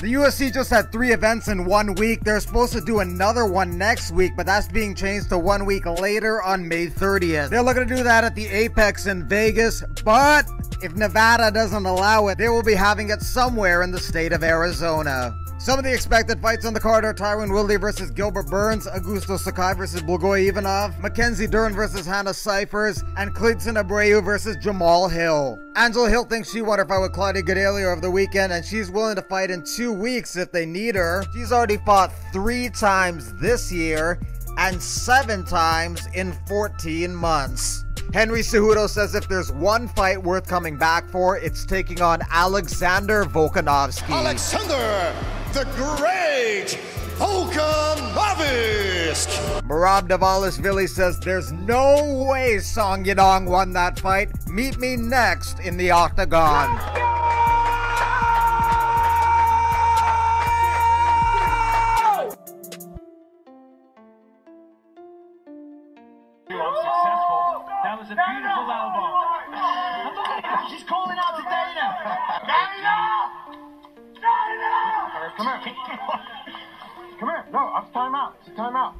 The UFC just had three events in one week. They're supposed to do another one next week, but that's being changed to one week later on May 30th. They're looking to do that at the Apex in Vegas, but if Nevada doesn't allow it, they will be having it somewhere in the state of Arizona. Some of the expected fights on the card are Tyron Woodley versus Gilbert Burns, Augusto Sakai versus Blagoy Ivanov, Mackenzie Dern versus Hannah Cifers, and Klidson Abreu versus Jamahal Hill. Angela Hill thinks she won her fight with Claudia Gadelha over the weekend, and she's willing to fight in two weeks if they need her. She's already fought three times this year and seven times in 14 months. Henry Cejudo says if there's one fight worth coming back for, it's taking on Alexander Volkanovski. Alexander the Great Volkanovski. Merab Dvalishvili says there's no way Song Yadong won that fight. Meet me next in the octagon. successful. That was a beautiful elbow. Come here. Come here. No, it's time out. It's time out.